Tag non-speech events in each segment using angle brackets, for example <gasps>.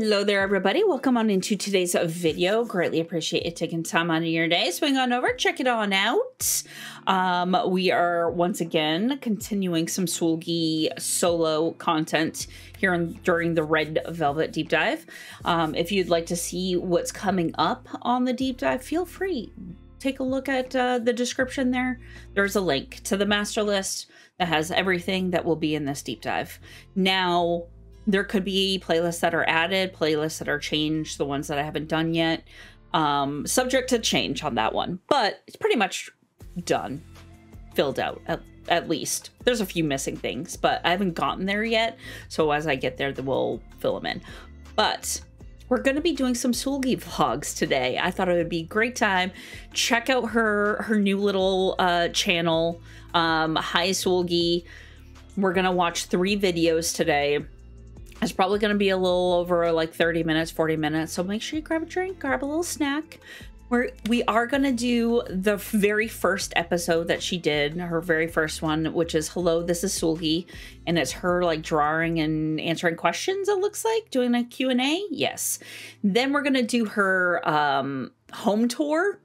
Hello there, everybody. Welcome on into today's video. Greatly appreciate you taking time out of your day. Swing on over, check it on out. Um, we are once again continuing some Seulgi solo content here in, during the Red Velvet deep dive. Um, if you'd like to see what's coming up on the deep dive, feel free. Take a look at uh, the description there. There's a link to the master list that has everything that will be in this deep dive. Now, there could be playlists that are added, playlists that are changed, the ones that I haven't done yet. Um, subject to change on that one, but it's pretty much done, filled out at, at least. There's a few missing things, but I haven't gotten there yet. So as I get there, we'll fill them in. But we're going to be doing some Sulgi vlogs today. I thought it would be a great time. Check out her her new little uh, channel, um, Hi Seulgi. We're going to watch three videos today. It's probably going to be a little over like 30 minutes, 40 minutes. So make sure you grab a drink, grab a little snack. We're, we are going to do the very first episode that she did, her very first one, which is Hello, this is Seulgi. And it's her like drawing and answering questions, it looks like, doing a Q&A. Yes. Then we're going to do her um, home tour.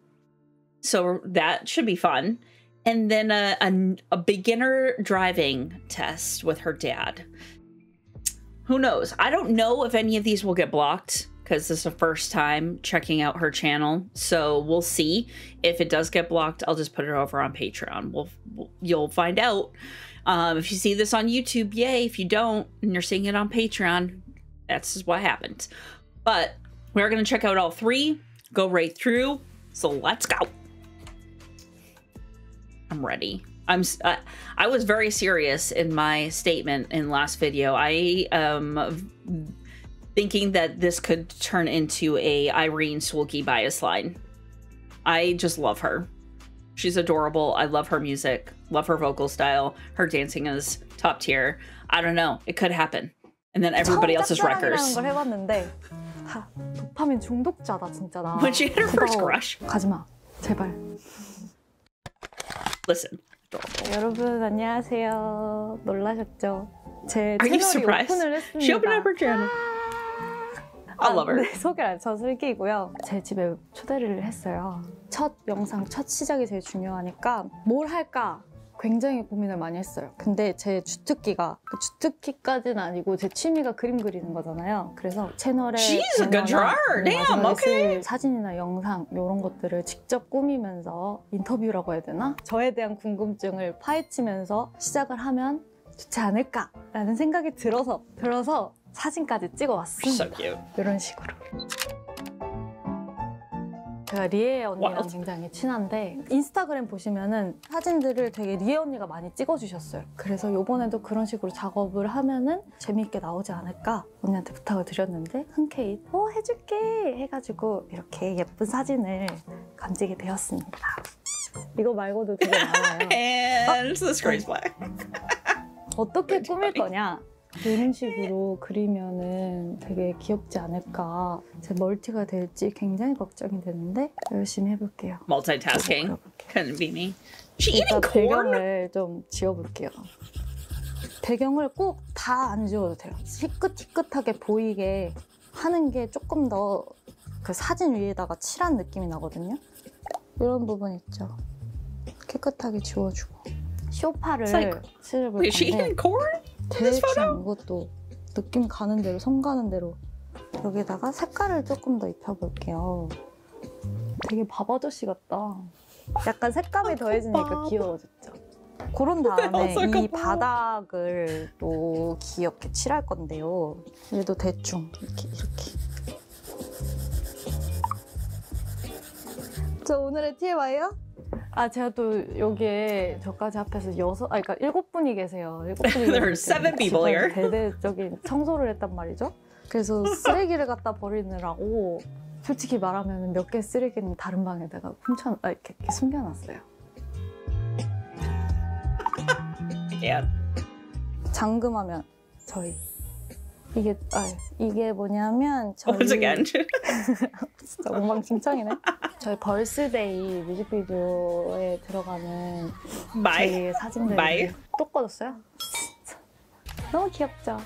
So that should be fun. And then a, a, a beginner driving test with her dad who knows? I don't know if any of these will get blocked because this is the first time checking out her channel. So we'll see. If it does get blocked, I'll just put it over on Patreon. We'll, we'll you'll find out. Um, if you see this on YouTube, yay. If you don't, and you're seeing it on Patreon, that's just what happened. But we're gonna check out all three, go right through. So let's go. I'm ready. I'm uh, I was very serious in my statement in last video. I um thinking that this could turn into a Irene Seulgi bias line. I just love her. She's adorable. I love her music, love her vocal style. Her dancing is top tier. I don't know. It could happen. And then everybody else is wreckers. 걸 해봤는데 다 도파민 중독자다 진짜 나. When she had her first crush. 가지마 제발. Listen, 여러분 안녕하세요. 놀라셨죠? 제 채널이? 오픈을 She 했습니다. her channel. I love her. 네, 소개를 안- 저 슬기고요. 제 집에 초대를 했어요. 첫 영상, 첫 시작이 제일 중요하니까 뭘 할까 굉장히 고민을 많이 했어요. 근데 제 주특기가 그 주특기까지는 아니고 제 취미가 그림 그리는 거잖아요. 그래서 채널에 She's a good drawer. Damn, 마지막에 okay. 쓸 사진이나 영상 이런 것들을 직접 꾸미면서 인터뷰라고 해야 되나? 저에 대한 궁금증을 파헤치면서 시작을 하면 좋지 않을까라는 생각이 들어서 들어서 사진까지 찍어 So 왔습니다. 이런 식으로. 제가 리에 언니랑 What? 굉장히 친한데 인스타그램 보시면은 사진들을 되게 리에 언니가 많이 찍어주셨어요. 그래서 요번에도 그런 식으로 작업을 하면은 재미있게 나오지 않을까 언니한테 부탁을 드렸는데 흔쾌히 어 해줄게 해가지고 이렇게 예쁜 사진을 건지게 되었습니다. 이거 말고도 되게 많아요. <laughs> And the screen's black. 어떻게 <laughs> 꾸밀. 거냐? 이런 식으로 그리면은 되게 귀엽지 않을까. 제 멀티가 될지 굉장히 걱정이 되는데 열심히 해볼게요. Multitasking. 그려볼게요. Couldn't be me. She eating corn? 배경을 좀 지워볼게요. 배경을 꼭 다 안 지워도 돼요. 희끗희끗하게 보이게 하는 게 조금 더 그 사진 위에다가 칠한 느낌이 나거든요. 이런 부분 있죠. 깨끗하게 지워주고. 쇼파를 like, 칠해볼 Wait, is she 건데 eating corn? 대충 이것도 느낌 가는 대로 손 가는 대로 여기다가 색깔을 조금 더 입혀볼게요. 되게 밥 아저씨 같다. 약간 색감이 더해지니까 바보. 귀여워졌죠. 그런 else 다음에 a 이 바닥을 또 귀엽게 칠할 건데요. 얘도 대충 이렇게 이렇게. 저 오늘의 TMI요? 아 제가 또 여기에 저까지 합해서 여섯, 아 그러니까 일곱 분이 계세요. 일곱 분이 There are seven people here. 대대적인 청소를 했단 말이죠. 그래서 쓰레기를 갖다 버리느라고 솔직히 말하면 몇 개 쓰레기는 다른 방에다가 훔쳐, 아, 이렇게, 이렇게 숨겨놨어요. Yeah. 잠금하면 저희 이게 아 이게 뭐냐면 저희 Once again. <laughs> 진짜 엉망진창이네. 저희 벌스데이 뮤직비디오에 들어가는 Bye. 저희 사진들 Bye. 또 꺼졌어요? 너무 귀엽죠.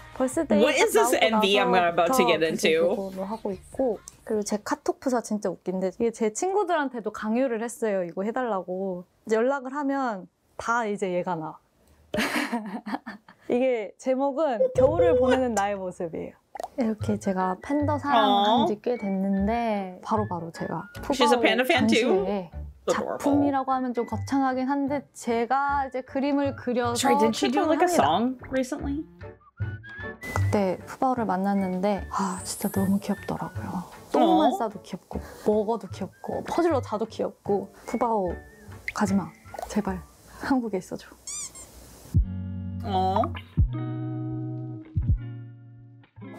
때 What is this envy I'm about to get into? 뭐 하고 있고 그리고 제 카톡 프사 진짜 웃긴데 이게 제 친구들한테도 강요를 했어요. 이거 해달라고 연락을 하면 다 이제 얘가 나. <laughs> 이게 제목은 겨울을 보내는 나의 모습이에요. 이렇게 제가 팬더 사랑한 지 꽤 됐는데 바로바로 제가 She's a panda fan too? 전시회에 Adorable. 작품이라고 하면 좀 거창하긴 한데 제가 이제 그림을 그려서 출품을 like a 합니다. song recently? 그때 푸바오를 만났는데 아 진짜 너무 귀엽더라고요. 똥만 어? 싸도 귀엽고 먹어도 귀엽고 퍼즐로 자도 귀엽고 푸바오 가지마 제발 한국에 있어줘. Oh.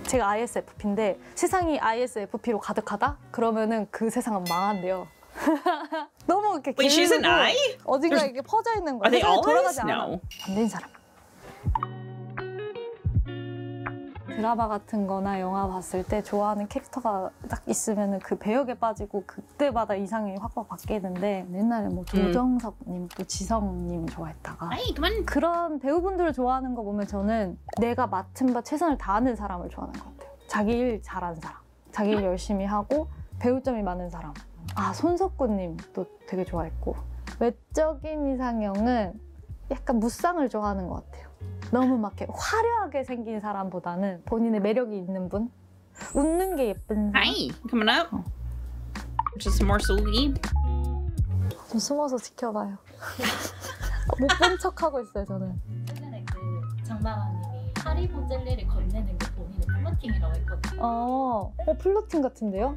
제가 ISFP인데 세상이 ISFP로 가득하다? 그러면은 그 세상은 망한대요. <laughs> 너무 이렇게 Wait, she's an 게으르고 I? 어딘가 이게 퍼져 있는 they 세상이 돌아가지? 않아. No. 안된 사람. 드라마 같은 거나 영화 봤을 때 좋아하는 캐릭터가 딱 있으면 그 배역에 빠지고 그때마다 이상이 확확 바뀌는데 옛날에 뭐 조정석님 또 지성님 좋아했다가 come on. 그런 배우분들을 좋아하는 거 보면 저는 내가 맡은 바 최선을 다하는 사람을 좋아하는 것 같아요. 자기 일 잘하는 사람, 자기 일 열심히 하고 배울 점이 많은 사람. 아 손석구님 또 되게 좋아했고 외적인 이상형은 약간 무쌍을 좋아하는 것 같아요. 너무 막 이렇게 화려하게 생긴 사람보다는 본인의 매력이 있는 분, 웃는 게 예쁜 사람. Hi, coming up. Oh. Just more Seulgi. 좀 숨어서 지켜봐요. <laughs> 못 본 척하고 있어요 저는. 최근에 그 장방아님이 하리보 젤리를 건네는 게 본인의 flirting이라고 했거든요. 어, 어 flirting 같은데요?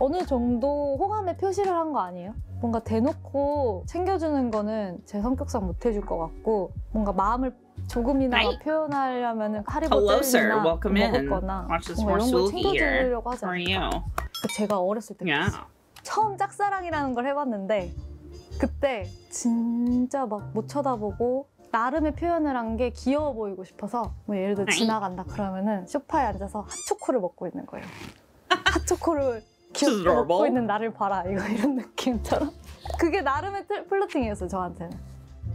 어느 정도 호감의 표시를 한 거 아니에요? 뭔가 대놓고 챙겨주는 거는 제 성격상 못 해줄 것 같고 뭔가 마음을 조금이나마. 표현하려면 하리보 Hello, sir. 젤리나 Welcome in. 먹었거나 Watch this 뭔가 more 이런 걸. 챙겨주려고 하지 않아요. you? 제가 어렸을 때 Yeah. 처음 짝사랑이라는 걸 해봤는데 그때 진짜 막 못 쳐다보고 나름의 표현을 한 게 귀여워 보이고 싶어서 뭐 예를 들어. 지나간다 그러면은 소파에 앉아서 핫초코를 먹고 있는 거예요. 핫초코를 <laughs> 귀엽게 먹고. 있는 나를 봐라 이거 이런 느낌처럼 그게 나름의 틀- 플러팅이었어요 저한테는.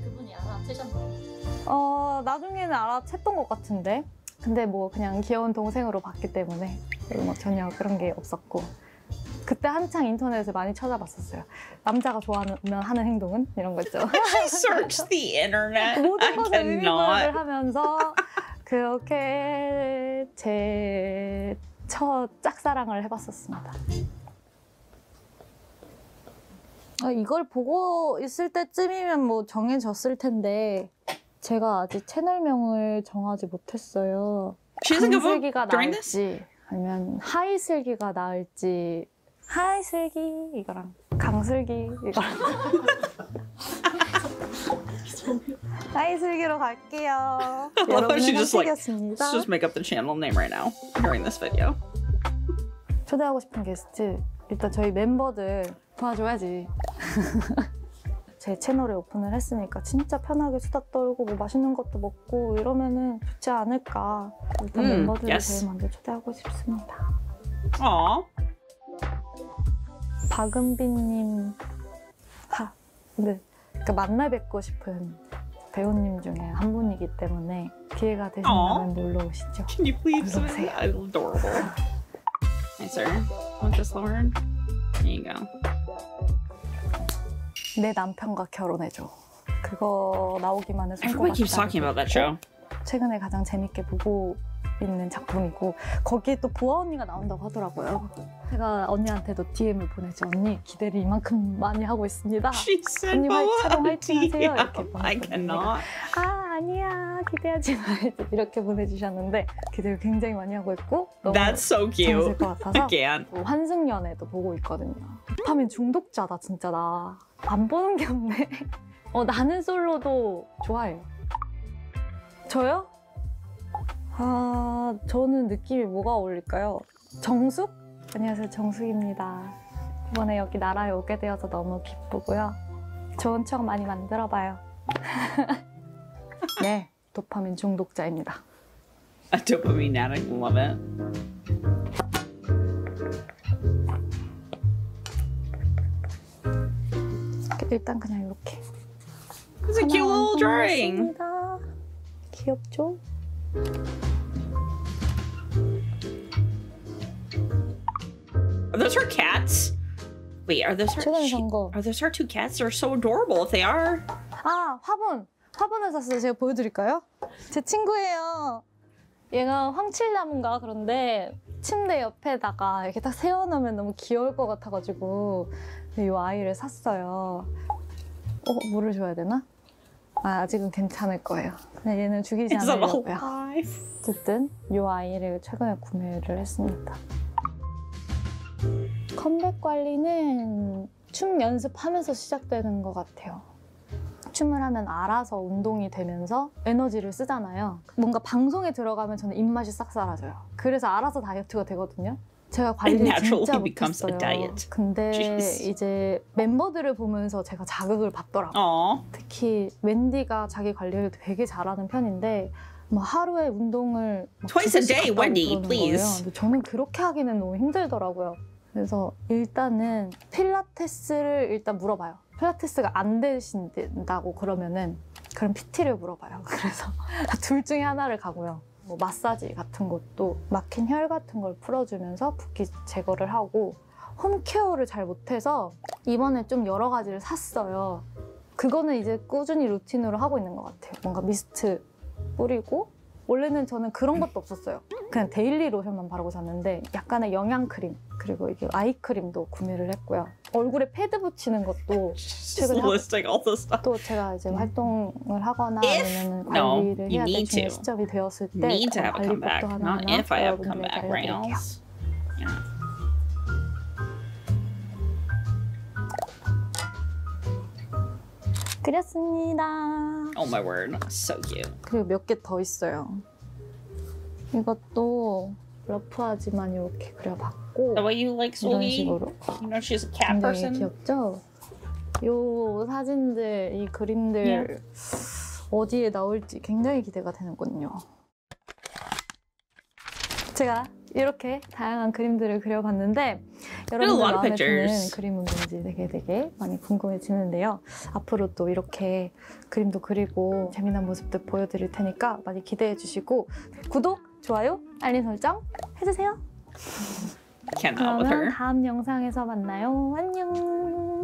그분이 알아채셨나요? 어 나중에는 알아챘던 것 같은데. 근데 뭐 그냥 귀여운 동생으로 봤기 때문에 뭐 전혀 그런 게 없었고. 그때 한창 인터넷을 많이 찾아봤었어요. 남자가 좋아하는 하는 행동은? 이런 거 있죠. I searched the internet. I 모든 의미부여를 cannot. 하면서 그렇게 제 첫 짝사랑을 해봤었습니다. 아, 이걸 보고 있을 때쯤이면 뭐 정해졌을 텐데 제가 아직 채널명을 정하지 못했어요. 강슬기가. 나을지 아니면 하이슬기가 나을지 하이슬기 이거랑 강슬기 이거랑 하이슬기로 갈게요. love how 여러분의 she just, like, 선택이었습니다. Let's just make up the channel name right now during this video. 초대하고 싶은 게스트 일단 저희 멤버들 도와줘야지. 제 채널에 오픈을 했으니까 진짜 편하게 수다 떨고 뭐 맛있는 것도 먹고 이러면은 좋지 않을까. 일단 음, 멤버들을 yes. 제일 먼저 초대하고 싶습니다. Aw. 박은빈님, 하, 근데 그러니까 만나 뵙고 싶은 배우님 중에 한 분이기 때문에 기회가 되신다면 놀러 오시죠. Can you please? <laughs> Adorable. Hey, sir. Want this, Lauren? There you go. 내 남편과 결혼해줘. 그거 나오기만 해서 Everybody keeps talking about that show. 최근에 가장 재밌게 보고 있는 작품이고 거기에 또 보아 언니가 나온다고 하더라고요. 제가 언니한테도 DM을 보내지 언니 기대를 이만큼 많이 하고 있습니다. She said, 언니 화- 촬영 "Boa, 화이팅 하세요." 이렇게 I 보냈거든요. cannot. 아 아니야 기대하지 말지 이렇게 보내주셨는데 기대를 굉장히 많이 하고 있고 너무 That's so 재밌을 cute. 것 I 같아서. 또 환승연애도 보고 있거든요. 도파민 중독자다 진짜 나. 안 보는 게 없네. 어 나는 솔로도 좋아해요. 저요? 아 저는 느낌이 뭐가 어울릴까요? 정숙? 안녕하세요 정숙입니다. 이번에 여기 나라에 오게 되어서 너무 기쁘고요. 좋은 추억 많이 만들어봐요. <laughs> 네, 도파민 중독자입니다. A dopamine addict. Love it. 일단 그냥 이렇게. It's a cute little drawing. 하나, 귀엽죠? Are those her cats? Wait, are those her? 최근에 she- 산 거. are those her two cats? They're so adorable if they are. 아 화분 화분을 샀어요. 제가 보여드릴까요? 제 친구예요. 얘가 황칠나무인가 그런데 침대 옆에다가 이렇게 딱 세워놓으면 너무 귀여울 것 같아가지고 이 아이를 샀어요. 어 물을 줘야 되나? 아 아직은 괜찮을 거예요. 근데 얘는 죽이지 않으려고요. 어쨌든 이 아이를 최근에 구매를 했습니다. 컴백 관리는 춤 연습하면서 시작되는 것 같아요. 춤을 하면 알아서 운동이 되면서 에너지를 쓰잖아요. 뭔가 방송에 들어가면 저는 입맛이 싹 사라져요. 그래서 알아서 다이어트가 되거든요. 제가 naturally 진짜 못했어요. 근데 Jeez. 이제 멤버들을 보면서 제가 자극을 받더라고요. 특히 wendy가 자기 관리를 되게 잘하는 편인데 뭐 하루에 운동을 막 Twice a day, Wendy, please. 저는 그렇게 하기는 너무 힘들더라고요. 그래서 일단은 필라테스를 일단 물어봐요. 필라테스가 안 되신다고 그러면은 그럼 PT를 물어봐요. <laughs> 그래서 둘 중에 하나를 가고요. 뭐 마사지 같은 것도 막힌 혈 같은 걸 풀어주면서 붓기 제거를 하고 home care를 잘 못해서 이번에 좀 여러 가지를 샀어요. 그거는 이제 꾸준히 루틴으로 하고 있는 것 같아요. 뭔가 미스트 뿌리고 원래는 저는 그런 것도 없었어요. 그냥 daily 로션만 바르고 잤는데 약간의 영양 크림 그리고 이게 eye 크림도 구매를 했고요. 얼굴에 패드 붙이는 것도 최근에 하-. 또 제가 이제 활동을 하거나 아니면 no, 관리를 you 해야 될 need 중에 to. 시점이 되었을 때 Need to 그런 have a comeback, 관리법도 not 하나하나 if I have a 여러분들에게 comeback, 알려드릴게요. Yeah. 그렸습니다. Oh my word, so cute. 그리고 몇 개 더 있어요. 이것도 러프하지만 이렇게 그려봤고 The way you like 이런 식으로 you know she's a cat 굉장히 person. 귀엽죠? 요 사진들, 이 그림들 어디에 나올지 굉장히 기대가 되는군요. 제가 이렇게 다양한 그림들을 그려봤는데 여러분들 lot of 마음에 드는 pictures. 그림은 뭔지 되게 되게 많이 궁금해지는데요. 앞으로 또 이렇게 그림도 그리고 재미난 모습도 보여드릴 테니까 많이 기대해 주시고 구독, 좋아요, 알림 설정 해주세요. Cannot with 그러면 her. 다음 영상에서 만나요. 안녕.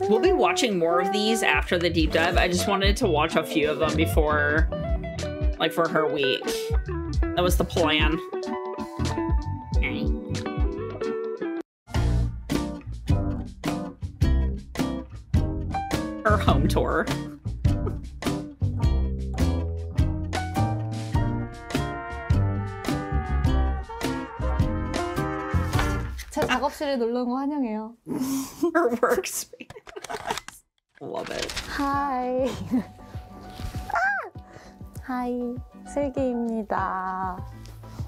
We'll be watching more of these after the deep dive. I just wanted to watch a few of them before, like for her week. That was the plan. Her home tour. 작업실에 놀러 온 거 환영해요. Her <laughs> workspace. Love it. 아! 하이. <laughs> 슬기입니다.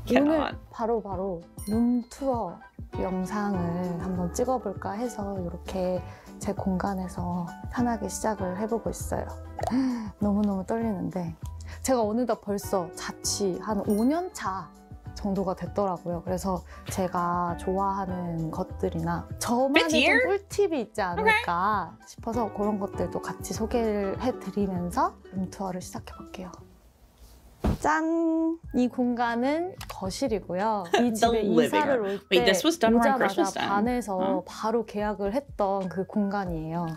오늘. 바로 바로 룸 투어 영상을 한번 찍어볼까 해서 이렇게 제 공간에서 편하게 시작을 해보고 있어요. <gasps> 너무너무 떨리는데 제가 어느덧 벌써 자취 한 5년 차 정도가 됐더라고요. 그래서 제가 좋아하는 것들이나 저만의 좀? 꿀팁이 있지 않을까 싶어서 그런 것들도 같이 소개를 해드리면서 룸투어를 시작해볼게요. 짠! 이 공간은 거실이고요. <laughs> 이 집에 이사를 room. 올때 Wait, this was done around 오자마자. 반에서 어? 바로 계약을 했던 그 공간이에요.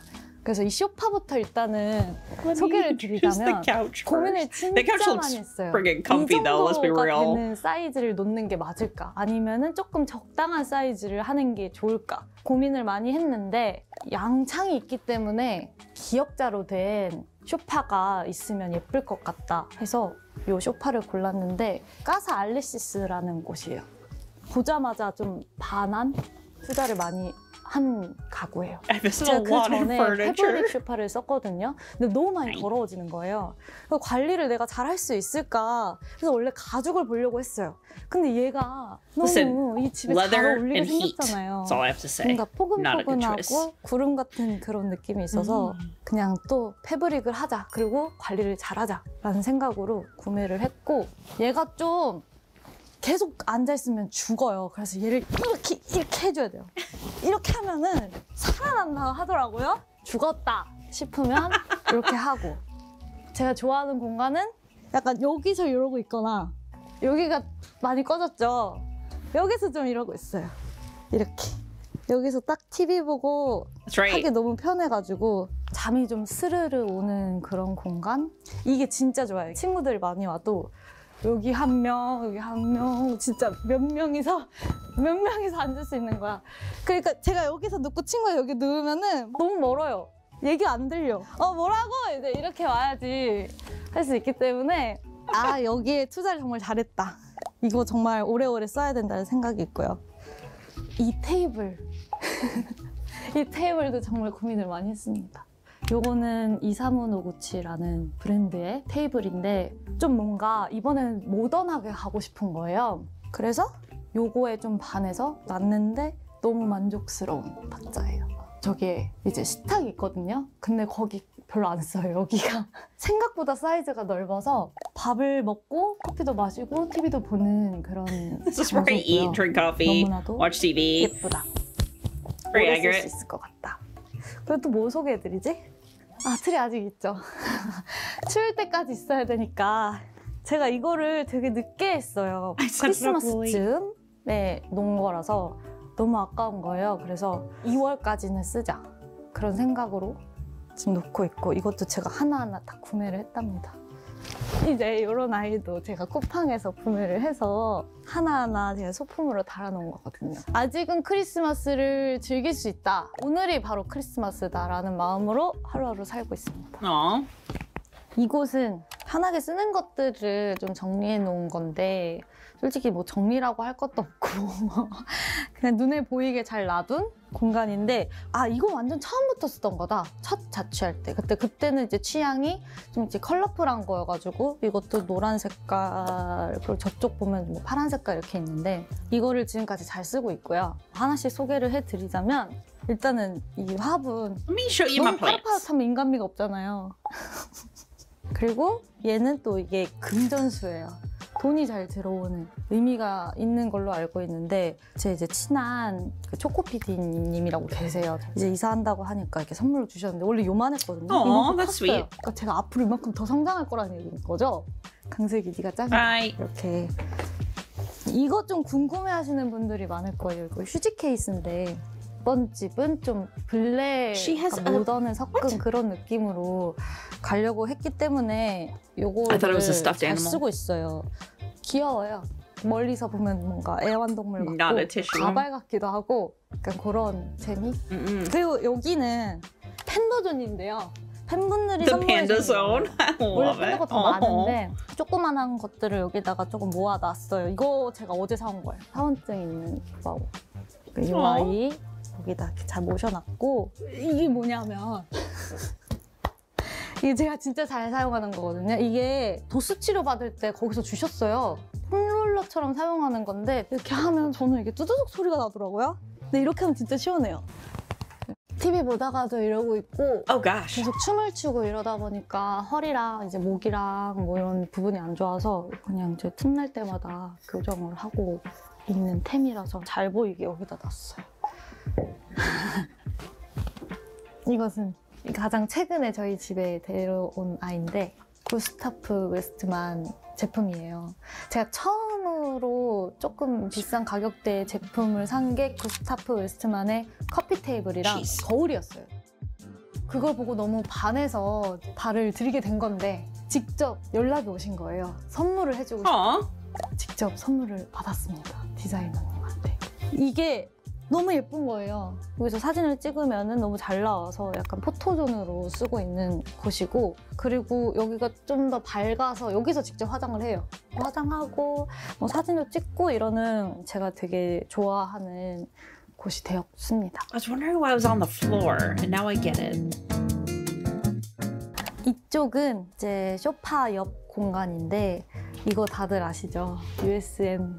그래서 이 소파부터 일단은 소개를 <laughs> 드리자면 고민을 진짜 많이 했어요. 이 comfy though. Let's be 정도가 real. 되는 사이즈를 놓는 게 맞을까? 아니면은 조금 적당한 사이즈를 하는 게 좋을까? 고민을 많이 했는데 양창이 있기 때문에 기역자로 된 쇼파가 있으면 예쁠 것 같다 해서 이 쇼파를 골랐는데 까사 알리시스라는 곳이에요. 보자마자 좀 반한 투자를 많이 한 가구예요. Visited 제가 그 전에. 패브릭 쇼파를 썼거든요. 근데 너무 많이. 더러워지는 거예요. 그래서 관리를 내가 잘 할 수 있을까? 그래서 원래 가죽을 보려고 했어요. 근데 얘가 너무 이 집에 잘 어울리게. 생겼잖아요. 뭔가. 포근포근하고 구름 같은 그런 느낌이 있어서 음. 그냥 또 패브릭을 하자. 그리고 관리를 잘하자라는 생각으로 구매를 했고 얘가 좀 계속 앉아 있으면 죽어요. 그래서 얘를 이렇게 이렇게 해줘야 돼요. 이렇게 하면은 살아난다 하더라고요. 죽었다 싶으면 이렇게 하고 제가 좋아하는 공간은 약간 여기서 이러고 있거나 여기가 많이 꺼졌죠. 여기서 좀 이러고 있어요. 이렇게 여기서 딱 TV 보고 right. 하기 너무 편해가지고 잠이 좀 스르르 오는 그런 공간 이게 진짜 좋아요. 친구들 많이 와도 여기 한 명, 여기 한 명, 진짜 몇 명이서 몇 명이서 앉을 수 있는 거야. 그러니까 제가 여기서 눕고 친구가 여기 누우면은 너무 멀어요. 얘기 안 들려. 어 뭐라고 이제 이렇게 와야지 할 수 있기 때문에 아 여기에 투자를 정말 잘했다. 이거 정말 오래오래 써야 된다는 생각이 있고요. 이 테이블 <laughs> 이 테이블도 정말 고민을 많이 했습니다. 요거는 이사무노구치라는 브랜드의 테이블인데 좀 뭔가 이번에는 모던하게 가고 싶은 거예요. 그래서 요거에 좀 반해서 놨는데 너무 만족스러운 탁자예요. 저기에 이제 식탁이 있거든요. 근데 거기 별로 안 써요, 여기가. <laughs> 생각보다 사이즈가 넓어서 밥을 먹고 커피도 마시고 TV도 보는 그런 <laughs> 장소고요. 너무나도 watch TV. 예쁘다. 오래 쓸수 accurate. 있을 것 같다. 그리고 또 뭐 소개해드리지? 아 트리 아직 있죠. <laughs> 추울 때까지 있어야 되니까 제가 이거를 되게 늦게 했어요. Said that 크리스마스쯤에 놓은 거라서 너무 아까운 거예요. 그래서 2월까지는 쓰자 그런 생각으로 지금 놓고 있고 이것도 제가 하나하나 다 구매를 했답니다. <laughs> 이제 이런 아이도 제가 쿠팡에서 구매를 해서 하나하나 제가 소품으로 달아놓은 거거든요. 아직은 크리스마스를 즐길 수 있다. 오늘이 바로 크리스마스다라는 마음으로 하루하루 살고 있습니다. Aw. 이곳은 편하게 쓰는 것들을 좀 정리해 놓은 건데 솔직히 뭐 정리라고 할 것도 없고 <laughs> 그냥 눈에 보이게 잘 놔둔 공간인데 아 이거 완전 처음부터 쓰던 거다 첫 자취할 때 그때 그때는 이제 취향이 좀 이제 컬러풀한 거여가지고 이것도 노란 색깔 그리고 저쪽 보면 뭐 파란 색깔 이렇게 있는데 이거를 지금까지 잘 쓰고 있고요 하나씩 소개를 해드리자면 일단은 이 화분 너무. 파릇파릇하면 인간미가 없잖아요. <laughs> 그리고 얘는 또 이게 금전수예요. 돈이 잘 들어오는 의미가 있는 걸로 알고 있는데 제 이제 친한 그 초코피디님이라고 계세요. 이제 이사한다고 하니까 이렇게 선물로 주셨는데 원래 요만했거든요. Aw, 이만큼 that's 컸어요. sweet. 그러니까 제가 앞으로 이만큼 더 성장할 거라는 얘기인 거죠. 강슬기 네가 짱이다. Right. 이렇게 이거 좀 궁금해하시는 분들이 많을 거예요. 이거 휴지 케이스인데 이번 집은 좀 블랙 모던을 섞은 그런 느낌으로 가려고 했기 때문에 요거를 잘. 쓰고 있어요. 귀여워요. 멀리서 보면 뭔가 애완동물 같고. 가발 같기도 하고 약간 그런 재미? Mm-mm. 그리고 여기는 팬더존인데요. 팬분들이 선물해. I <laughs> 원래. 팬더가 더 Aw. 많은데 조그만한 것들을 여기다가 조금 모아놨어요. 이거 제가 어제 사온 거예요. 사원증 있는 거하고. 이 어. 아이 여기다 이렇게 잘 모셔놨고 이게 뭐냐면 이게 제가 진짜 잘 사용하는 거거든요. 이게 도수 치료 받을 때 거기서 주셨어요. 폼롤러처럼 사용하는 건데 이렇게 하면 저는 이게 뚜두둑 소리가 나더라고요. 근데 이렇게 하면 진짜 시원해요. TV 보다가도 이러고 있고 Oh. 계속 춤을 추고 이러다 보니까 허리랑 이제 목이랑 뭐 이런 부분이 안 좋아서 그냥 이제 틈날 때마다 교정을 하고 있는 템이라서 잘 보이게 여기다 놨어요. <laughs> 이것은 가장 최근에 저희 집에 데려온 아이인데 구스타프 웨스트만 제품이에요. 제가 처음으로 조금 비싼 가격대의 제품을 산 게 구스타프 웨스트만의 커피 테이블이랑. 거울이었어요. 그걸 보고 너무 반해서 발을 들이게 된 건데 직접 연락이 오신 거예요. 선물을 해주고 싶 Aw. 직접 선물을 받았습니다. 디자이너님한테. 이게 너무 예쁜 거예요. 여기서 사진을 찍으면 너무 잘 나와서 약간 포토존으로 쓰고 있는 곳이고 그리고 여기가 좀 더 밝아서 여기서 직접 화장을 해요. 화장하고 뭐 사진도 찍고 이러는 제가 되게 좋아하는 곳이 되었습니다. I was wondering why I was on the floor, and now I get it. 이쪽은 이제 소파 옆 공간인데 이거 다들 아시죠? USM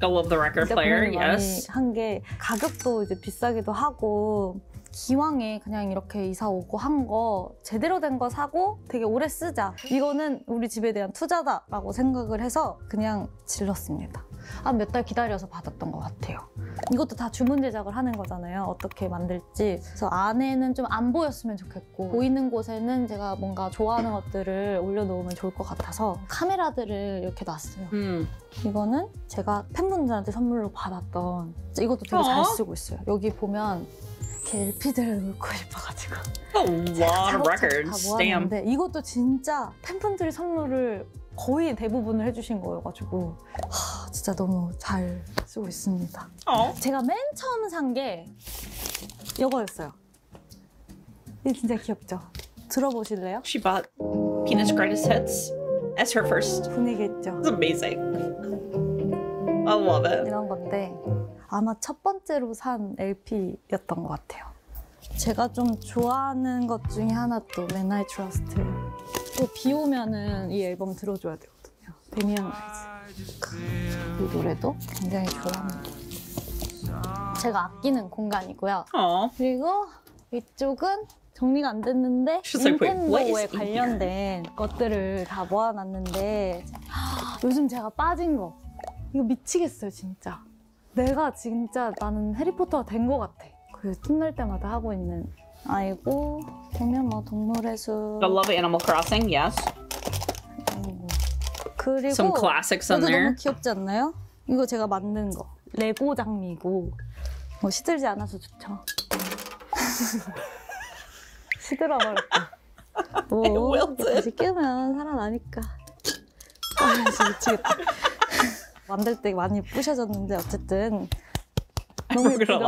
I love the record player. Yes. 많이 한게 가격도 이제 비싸기도 하고 기왕에 그냥 이렇게 이사 오고 한 거 제대로 된 거 사고 되게 오래 쓰자. 이거는 우리 집에 대한 투자다라고 생각을 해서 그냥 질렀습니다. 한 몇 달 기다려서 받았던 것 같아요. 이것도 다 주문 제작을 하는 거잖아요. 어떻게 만들지. 그래서 안에는 좀 안 보였으면 좋겠고 보이는 곳에는 제가 뭔가 좋아하는 것들을 올려놓으면 좋을 것 같아서 카메라들을 이렇게 놨어요. Hmm. 이거는 제가 팬분들한테 선물로 받았던 이것도 되게 잘 어? 쓰고 있어요. 여기 보면 이렇게 LP들을 놓고 싶어가지고 A lot of 차곡차곡 records. 다. 모았는데 이것도 진짜 팬분들이 선물을 거의 대부분을 해주신 거여가지고 하, 진짜 너무 잘 쓰고 있습니다. Oh. 제가 맨 처음 산 게 이거였어요. 이게 진짜 귀엽죠? 들어보실래요? She bought Peanut's Greatest Hits as her first. 분위기 있죠? It's amazing. I love it. 이런 건데 아마 첫 번째로 산 LP였던 것 같아요. 제가 좀 좋아하는 것 중에 하나 또 Men I Trust. 또 비 오면은 이 앨범 들어줘야 되거든요. 데미안 라이스. 이 노래도 굉장히 좋아합니다. 제가 아끼는 공간이고요. Oh. 그리고 이쪽은 정리가 안 됐는데 닌텐도에 관련된 것들을 다 모아놨는데 요즘 제가 빠진 거 이거 미치겠어요 진짜 내가 진짜 나는 해리포터가 된 것 같아 그 틈날 때마다 하고 있는 아이고 보면 뭐 동물의 숲 I love Animal Crossing. Yes. 아이고. 그리고 Some classics 이거 there. 너무 귀엽지 않나요? 이거 제가 만든 거 레고 장미고 뭐 시들지 않아서 좋죠. <laughs> 시들어 버렸다. 뭐. 다시 끼우면 살아나니까. 아 진짜 미치겠다. <laughs> 만들 때 많이 부셔졌는데 어쨌든 너무 <laughs> 예쁘죠.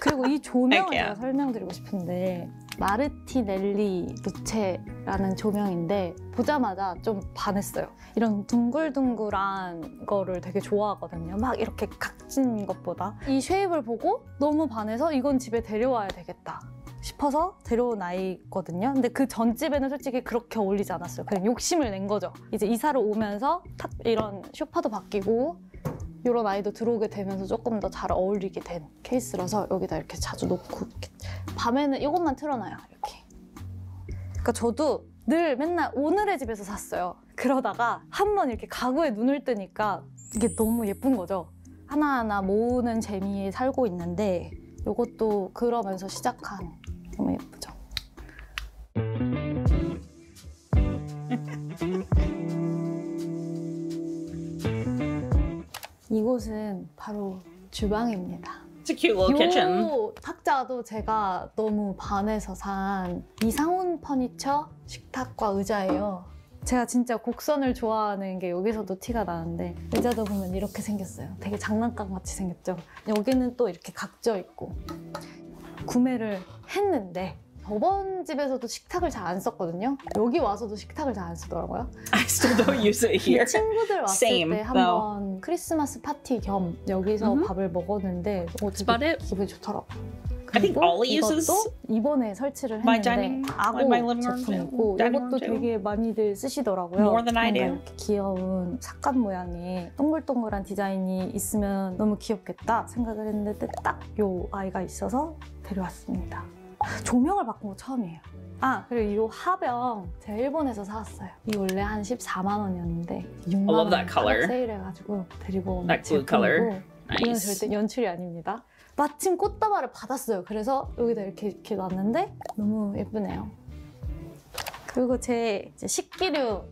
그리고 이 조명을. 제가 설명드리고 싶은데 마르티넬리 루체라는 조명인데 보자마자 좀 반했어요. 이런 둥글둥글한 거를 되게 좋아하거든요. 막 이렇게 각진 것보다 이 쉐입을 보고 너무 반해서 이건 집에 데려와야 되겠다. 싶어서 데려온 아이거든요. 근데 그 전 집에는 솔직히 그렇게 어울리지 않았어요. 그냥 욕심을 낸 거죠. 이제 이사를 오면서 탁 이런 쇼파도 바뀌고 이런 아이도 들어오게 되면서 조금 더 잘 어울리게 된 케이스라서 여기다 이렇게 자주 놓고 이렇게 밤에는 이것만 틀어놔요 이렇게. 그러니까 저도 늘 맨날 오늘의 집에서 샀어요. 그러다가 한 번 이렇게 가구에 눈을 뜨니까 이게 너무 예쁜 거죠. 하나하나 모으는 재미에 살고 있는데 이것도 그러면서 시작한 너무 예쁘죠 이곳은 바로 주방입니다. Little kitchen. 요 탁자도 제가 너무 반해서 산 이상훈 퍼니처 식탁과 의자예요. 제가 진짜 곡선을 좋아하는 게 여기서도 티가 나는데 의자도 보면 이렇게 생겼어요. 되게 장난감 같이 생겼죠. 여기는 또 이렇게 각져 있고 구매를 했는데 저번 집에서도 식탁을 잘 안 썼거든요. 여기 와서도 식탁을 잘 안 쓰더라고요. I still don't use it here. 친구들 왔을 Same, 때 한번 크리스마스 파티 겸 여기서 Mhm. 밥을 먹었는데 어, 되게. 기분이 좋더라고. I think 그리고 Ollie uses 이번에 설치를 my 했는데 dining- 아고 my living room 제품이고 이것도. 되게 많이들 쓰시더라고요. More than I do. 이렇게 귀여운 삭간 모양의 동글동글한 디자인이 있으면 너무 귀엽겠다 생각을 했는데 딱 요 아이가 있어서 데려왔습니다. 조명을 바꾼 거 처음이에요. 아 그리고 이 하병 제가 일본에서 사왔어요. 이 원래 한 14만 원이었는데 6만 love 원. 세일해가지고 데리고 온 제품이고. 이건. 절대 연출이 아닙니다. 마침 꽃다발을 받았어요. 그래서 여기다 이렇게 이렇게 놨는데 너무 예쁘네요. 그리고 제 이제 식기류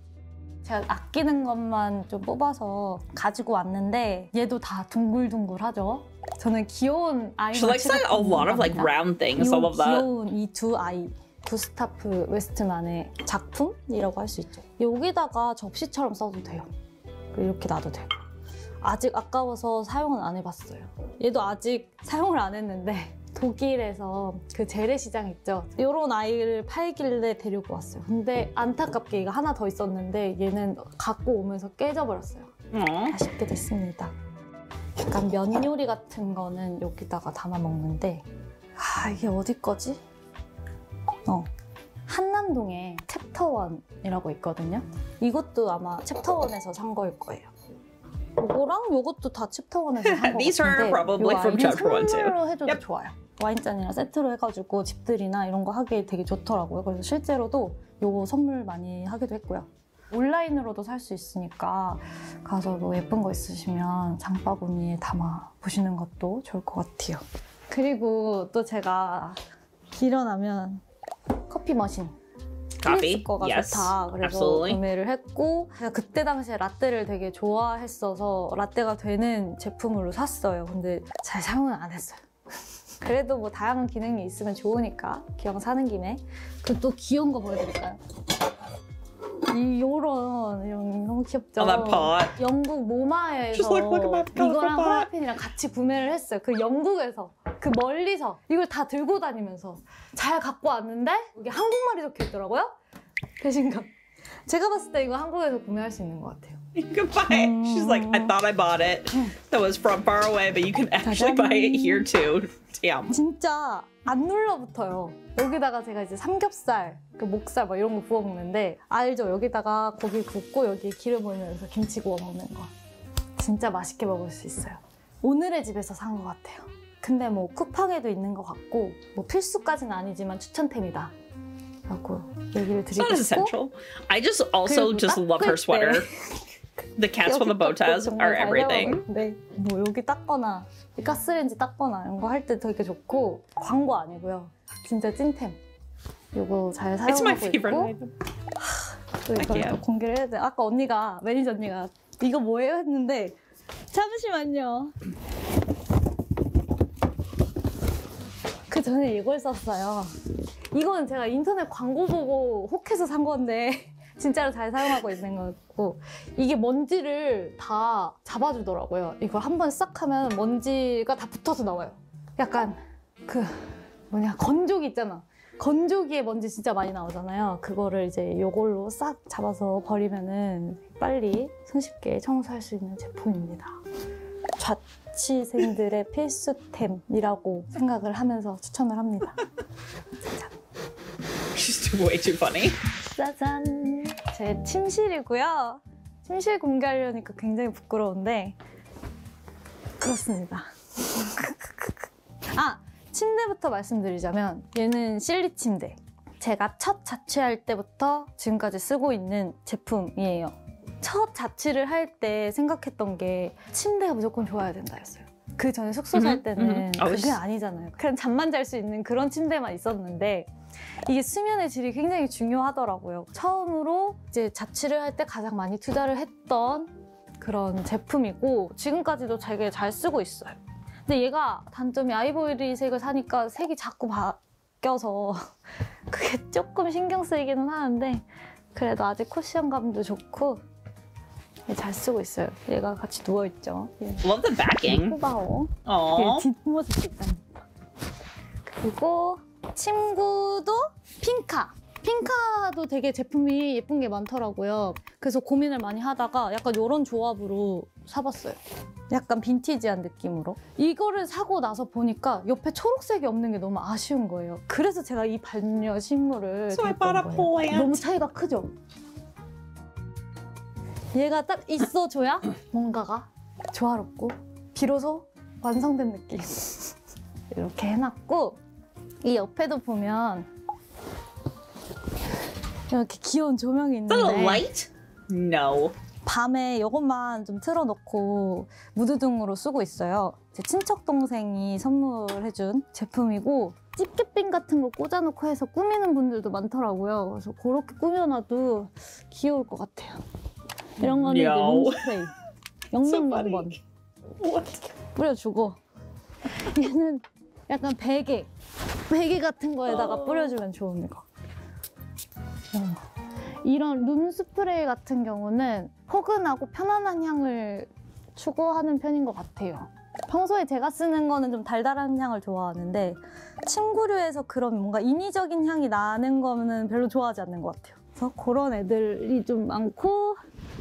제가 아끼는 것만 좀 뽑아서 가지고 왔는데 얘도 다 둥글둥글하죠. 저는 귀여운 아이 She likes like a lot of like round things. I love that. 귀여운 이 두 아이 구스타프 웨스트만의 작품이라고 할 수 있죠. 여기다가 접시처럼 써도 돼요. 이렇게 놔도 되고. 아직 아까워서 사용은 안 해봤어요. 얘도 아직 사용을 안 했는데 <laughs> 독일에서 그 재래 시장 있죠. 이런 아이를 팔길래 데리고 왔어요. 근데 안타깝게 얘가 하나 더 있었는데 얘는 갖고 오면서 깨져버렸어요. Aw. 아쉽게 됐습니다. 약간 면 요리 같은 거는 여기다가 담아 먹는데 아 이게 어디 거지? 어 한남동에 챕터원이라고 있거든요. 이것도 아마 챕터원에서 산 거일 거예요. 요거랑 요것도 다 챕터원에서 산거 These are 같은데 from 아이는. 선물로 해줘도 Yep. 좋아요. 와인잔이랑 세트로 해가지고 집들이나 이런 거 하기에 되게 좋더라고요. 그래서 실제로도 요거 선물 많이 하기도 했고요. 온라인으로도 살 수 있으니까 가서 뭐 예쁜 거 있으시면 장바구니에 담아 보시는 것도 좋을 것 같아요. 그리고 또 제가 일어나면 커피 머신. 필립스 거가 Yes. 좋다. 그래서 absolutely. 구매를 했고 제가 그때 당시에 라떼를 되게 좋아했어서 라떼가 되는 제품으로 샀어요. 근데 잘 사용은 안 했어요. <laughs> 그래도 뭐 다양한 기능이 있으면 좋으니까 기왕 사는 김에 그리고 또 귀여운 거 보여드릴까요? 이 요런 이런 너무 귀엽죠? Oh, that pot. 영국 모마에서 이거랑. 프라이팬이랑 같이 구매를 했어요. 그 영국에서 그 멀리서 이걸 다 들고 다니면서 잘 갖고 왔는데 이게 한국말이 적혀 있더라고요. 배신감. 제가 봤을 때 이거 한국에서 구매할 수 있는 것 같아요. You can buy it. She's like, I thought I bought it. That was from far away, but you can actually buy it here too. Damn. 진짜 안 눌러붙어요. 여기다가 제가 이제 삼겹살, 그 목살 뭐 이런 거 구워 먹는데 알죠? 여기다가 고기 굽고 여기에 기름 올리면서 김치 구워 먹는 거. 진짜 맛있게 먹을 수 있어요. 오늘의 집에서 산 것 같아요. 근데 뭐 쿠팡에도 있는 것 같고 뭐 필수까지는 아니지만 추천템이다. 라고 얘기를 드리고 싶고 essential. I just also just love her sweater. <laughs> 때 The cats with the bow ties are everything. 네, 뭐 여기 닦거나 이 가스레인지 닦거나 이런 거 할 때 되게 좋고 광고 아니고요. 진짜 찐템. 이거 잘 사용하고 있고 item. 또 이걸. 또 공개를 해야 돼. 아까 언니가 매니저 언니가 이거 뭐예요 했는데 잠시만요. 그 전에 이걸 썼어요. 이건 제가 인터넷 광고 보고 혹해서 산 건데 진짜로 잘 사용하고 있는 거고 이게 먼지를 다 잡아주더라고요. 이거 한 번 싹 하면 먼지가 다 붙어서 나와요. 약간 그 뭐냐 건조기 있잖아. 건조기에 먼지 진짜 많이 나오잖아요. 그거를 이제 요걸로 싹 잡아서 버리면은 빨리 손쉽게 청소할 수 있는 제품입니다. 자취생들의 필수템이라고 생각을 하면서 추천을 합니다. <laughs> She's way too funny. 짜잔! 제 침실이고요. 침실 공개하려니까 굉장히 부끄러운데 그렇습니다. 아! 침대부터 말씀드리자면 얘는 실리 침대. 제가 첫 자취할 때부터 지금까지 쓰고 있는 제품이에요. 첫 자취를 할 때 생각했던 게 침대가 무조건 좋아야 된다였어요. 그 전에 숙소 살 때는. 그게. 아니잖아요. 그냥 잠만 잘 수 있는 그런 침대만 있었는데 이게 수면의 질이 굉장히 중요하더라고요. 처음으로 이제 자취를 할 때 가장 많이 투자를 했던 그런 제품이고 지금까지도 되게 잘 쓰고 있어요. 근데 얘가 단점이 아이보리색을 사니까 색이 자꾸 바뀌어서 <laughs> 그게 조금 신경 쓰이기는 하는데 그래도 아직 쿠션감도 좋고 예, 잘 쓰고 있어요. 얘가 같이 누워 있죠. Love the backing. 호바오. Aww. 뒷모습 일단. 그리고 침구도 핑카. 핑카도 되게 제품이 예쁜 게 많더라고요. 그래서 고민을 많이 하다가 약간 이런 조합으로 사봤어요. 약간 빈티지한 느낌으로. 이거를 사고 나서 보니까 옆에 초록색이 없는 게 너무 아쉬운 거예요. 그래서 제가 이 반려 식물을 So. 너무 차이가 크죠? 얘가 딱 있어줘야 뭔가가 조화롭고 비로소 완성된 느낌. <laughs> 이렇게 해놨고 이 옆에도 보면 이렇게 귀여운 조명이 있는데 light? No. 밤에 이것만 좀 틀어놓고 무드등으로 쓰고 있어요. 제 친척 동생이 선물해준 제품이고 집게핀 같은 거 꽂아놓고 해서 꾸미는 분들도 많더라고요. 그래서 그렇게 꾸며놔도 귀여울 것 같아요. 이런 거는 이제 funny. What? 뿌려주고 얘는 약간 베개 베개 같은 거에다가 어. 뿌려주면 좋은 거 이런 룸 스프레이 같은 경우는 포근하고 편안한 향을 추구하는 편인 것 같아요 평소에 제가 쓰는 거는 좀 달달한 향을 좋아하는데 침구류에서 그런 뭔가 인위적인 향이 나는 거는 별로 좋아하지 않는 것 같아요 그래서 그런 애들이 좀 많고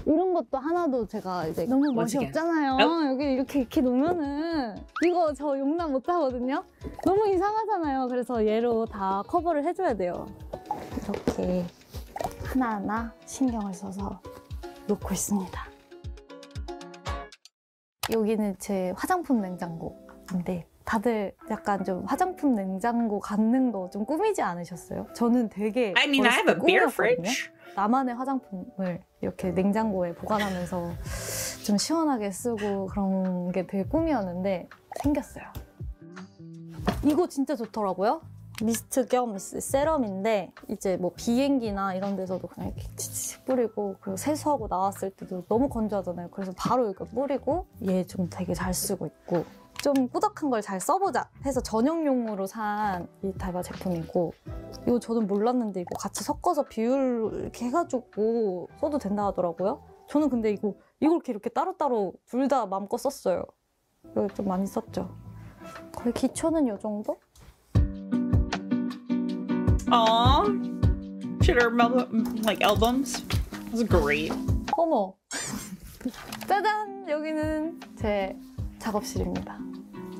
이런 것도 하나도 제가 이제 너무 멋이 멋지게. 없잖아요. 어? 여기 이렇게 이렇게 놓으면은 이거 저 용납 못 하거든요. 너무 이상하잖아요. 그래서 얘로 다 커버를 해줘야 돼요. 이렇게 하나하나 신경을 써서 놓고 있습니다. 여기는 제 화장품 냉장고인데 다들 약간 좀 화장품 냉장고 갖는 거 좀 꾸미지 않으셨어요? 저는 되게 I mean, I have a beer fridge. 나만의 화장품을 이렇게 냉장고에 보관하면서 좀 시원하게 쓰고 그런 게 되게 꿈이었는데 생겼어요. 이거 진짜 좋더라고요. 미스트 겸 세럼인데 이제 뭐 비행기나 이런 데서도 그냥 이렇게 치치치 뿌리고 그리고 세수하고 나왔을 때도 너무 건조하잖아요. 그래서 바로 이거 뿌리고 얘 좀 되게 잘 쓰고 있고 좀 꾸덕한 걸 잘 써보자 해서 전용용으로 산 이 달바 제품이고 이거 저는 몰랐는데 이거 같이 섞어서 비율 이렇게 해가지고 써도 된다 하더라고요. 저는 근데 이거 이걸 이렇게, 이렇게 따로따로 둘 다 마음껏 썼어요. 이거 좀 많이 썼죠. 거의 기초는 이 정도? Our mel- like albums? It was great. 어머! <laughs> 짜잔! 여기는 제 작업실입니다.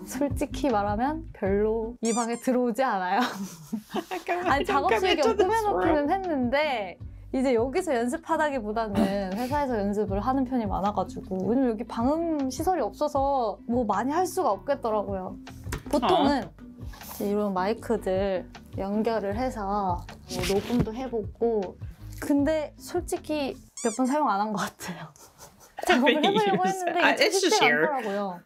솔직히 말하면 별로 이 방에 들어오지 않아요. <laughs> 아니 작업실 겸 꾸며놓기는 했는데 이제 여기서 연습하다기보다는 회사에서 연습을 하는 편이 많아가지고 왜냐면 여기 방음 시설이 없어서 뭐 많이 할 수가 없겠더라고요. 보통은 이런 마이크들 연결을 해서 뭐 녹음도 해보고 근데 솔직히 몇 번 사용 안 한 것 같아요. <laughs> 작업을 <laughs> 해보려고 했는데 아, 이게 쉽지가 here. 않더라고요.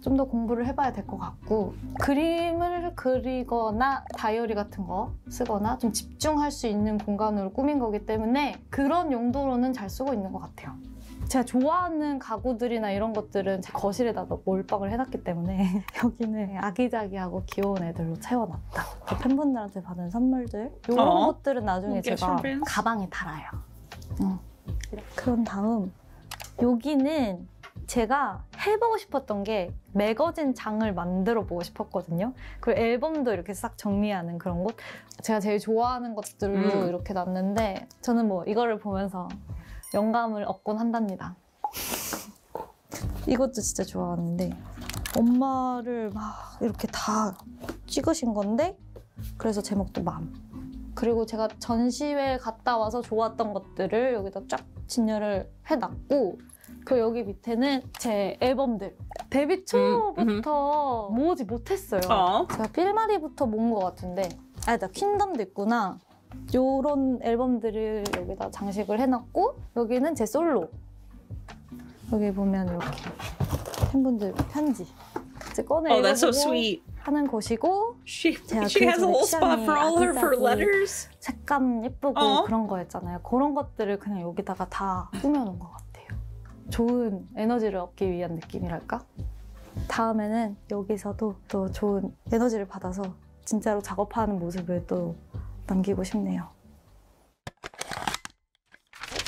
좀 더 공부를 해봐야 될 것 같고 그림을 그리거나 다이어리 같은 거 쓰거나 좀 집중할 수 있는 공간으로 꾸민 거기 때문에 그런 용도로는 잘 쓰고 있는 것 같아요. 제가 좋아하는 가구들이나 이런 것들은 제 거실에다 몰빵을 해놨기 때문에 <laughs> 여기는 아기자기하고 귀여운 애들로 채워놨다. 저 팬분들한테 받은 선물들 이런 어. 것들은 나중에 제가. 가방에 달아요. 응. 그런 다음 여기는 제가 해보고 싶었던 게 매거진 장을 만들어 보고 싶었거든요. 그리고 앨범도 이렇게 싹 정리하는 그런 곳. 제가 제일 좋아하는 것들로 음. 이렇게 놨는데 저는 뭐 이거를 보면서 영감을 얻곤 한답니다. 이것도 진짜 좋아하는데 엄마를 막 이렇게 다 찍으신 건데 그래서 제목도 맘. 그리고 제가 전시회 갔다 와서 좋았던 것들을 여기다 쫙 진열을 해놨고 그 여기 밑에는 제 앨범들 데뷔 초부터 모으지 못했어요. Aw. 제가 필마리부터 모은 것 같은데 아니다 퀸덤도 있구나 요런 앨범들을 여기다 장식을 해놨고 여기는 제 솔로 여기 보면 이렇게 팬분들 편지 이제 꺼내 Oh, that's so sweet. 하는 곳이고 She 제가 she has a whole spot 그 for all her for letters. 색감 예쁘고 어? 그런 거였잖아요. 그런 것들을 그냥 여기다가 다 꾸며놓은 것 같아요. 좋은 에너지를 얻기 위한 느낌이랄까? 다음에는 여기서도 또 좋은 에너지를 받아서 진짜로 작업하는 모습을 또 남기고 싶네요.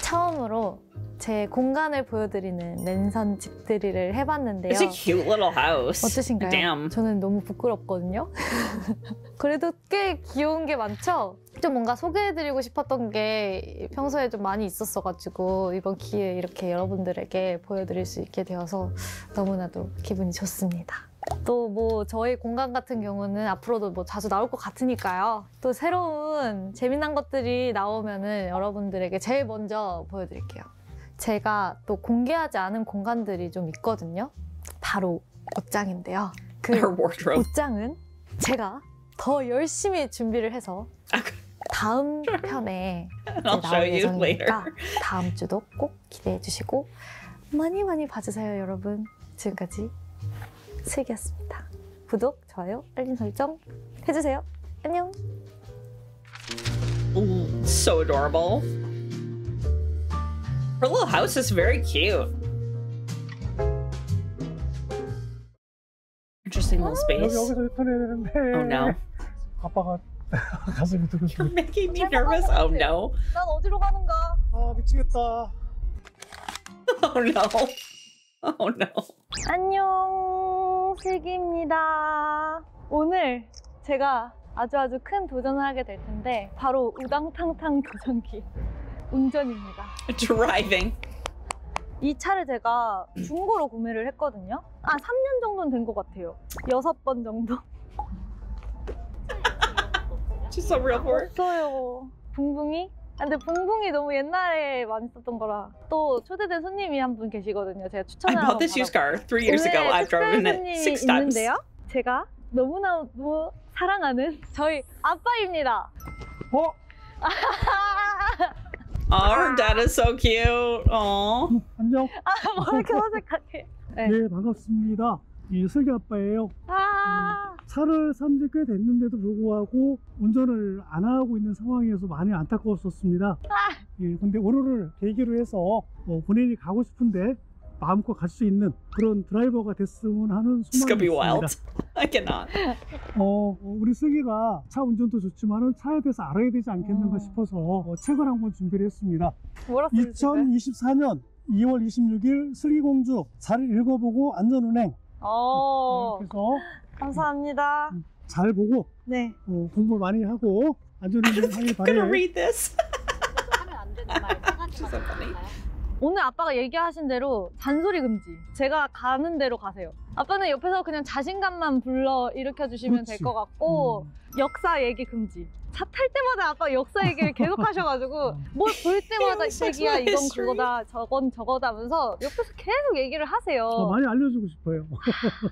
처음으로 제 공간을 보여드리는 랜선 집들이를 해봤는데요. It's a cute little house. 어떠신가요? Damn. 저는 너무 부끄럽거든요. <laughs> 그래도 꽤 귀여운 게 많죠? 좀 뭔가 소개해드리고 싶었던 게 평소에 좀 많이 있었어가지고 이번 기회에 이렇게 여러분들에게 보여드릴 수 있게 되어서 너무나도 기분이 좋습니다. 또 뭐 저희 공간 같은 경우는 앞으로도 뭐 자주 나올 것 같으니까요. 또 새로운 재미난 것들이 나오면은 여러분들에게 제일 먼저 보여드릴게요. 제가 또 공개하지 않은 공간들이 좀 있거든요. 바로 옷장인데요. 그. <laughs> 옷장은 제가 더 열심히 준비를 해서 아, 그- 다음 <laughs> 편에 나올 예정이니까. 다음 주도 꼭 기대해 주시고 많이 많이 봐주세요 여러분. 지금까지 슬기였습니다. 구독, 좋아요, 알림 설정 해주세요. 안녕. So adorable. Her little house is very cute. Interesting little space. Oh no. 아빠가 가슴이 두고 You're making me nervous. Oh no. 난 어디로 가는가? 아 미치겠다. Oh no. Oh no. 안녕, 슬기입니다. 오늘 제가 아주 아주 큰 도전을 하게 될 텐데 바로 우당탕탕 도전기 <laughs> 운전입니다. Driving. 이 차를 제가 중고로 구매를 했거든요. 아, 3년 정도는 된 것 같아요. 여섯 번 정도. 없어요. 붕붕이? 아, 근데 붕붕이 너무 옛날에 많이 썼던 거라. 또 초대된 손님이 한 분 계시거든요. 제가 I 추천을 bought 한번 this used 받아볼게요. car three years ago. I've driven it six times. 있는데요. 제가 너무나 너무 사랑하는 저희 아빠입니다. 어? Oh, her dad is so cute. Oh. 안녕. 아, 뭐 이렇게 <laughs> 어색하게. 네. 네, 반갑습니다. 이 슬기 아빠예요. 아, 차를 산 지 꽤 됐는데도 불구하고 운전을 안 하고 있는 상황이어서 많이 안타까웠었습니다. 예, 근데 오늘을 계기로 해서 어, 본인이 가고 싶은데 마음껏 갈 수 있는 그런 드라이버가 됐으면 하는 소망이 있습니다. wild. I cannot. 어, 어, 우리 슬기가 차 운전도 좋지만은 차에 대해서 알아야 되지 않겠는가 음. 싶어서 어, 책을 한권 준비를 했습니다. 뭐라 쓰지? 2024년 2월 26일 슬기공주 잘 읽어보고 안전운행 어, 이렇게 해서 감사합니다. 잘 보고 네. 어, 공부 많이 하고 안전운행 하길 I'm gonna 바래. read this. 하면 안 되는 말 So funny. 오늘 아빠가 얘기하신 대로 잔소리 금지. 제가 가는 대로 가세요. 아빠는 옆에서 그냥 자신감만 불러 일으켜 주시면 될 그렇지. 것 같고 음. 역사 얘기 금지. 차 탈 때마다 아빠 역사 얘기를 <laughs> 계속 하셔가지고 음. 뭘볼 때마다 my 이건. 그거다 저건 저거다 하면서 옆에서 계속 얘기를 하세요. 어, 많이 알려주고 싶어요.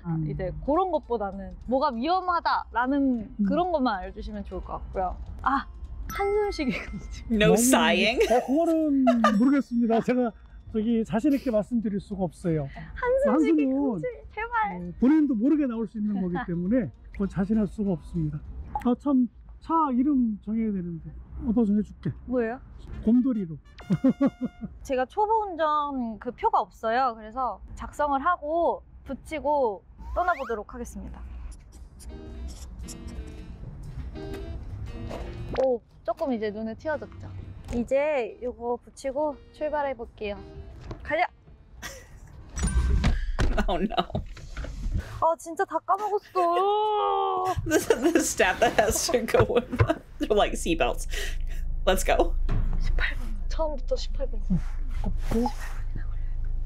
음. <laughs> 이제 그런 것보다는 뭐가 위험하다라는 음. 그런 것만 알려주시면 좋을 것 같고요. 아 한숨 쉬기. <laughs> No sighing. 어, 그거는 모르겠습니다. 제가 저기 자신 있게 말씀드릴 수가 없어요. 한숨 쉬기 한숨은 금지. 제발. 어, 본인도 모르게 나올 수 있는 거기 때문에 그건 자신할 수가 없습니다. 아참 차 이름 정해야 되는데 오빠 정해줄게. 뭐예요? 곰돌이로. <laughs> 제가 초보 운전 그 표가 없어요. 그래서 작성을 하고 붙이고 떠나보도록 하겠습니다. 오, 조금 이제 눈에 튀어졌죠. 이제 이거 붙이고 출발해 볼게요. 가자. <laughs> Oh no. 아 진짜 다 까먹었어. <laughs> The, the step that has to go with they're like seatbelts. Let's go. 18분. 처음부터 18분. 꼽고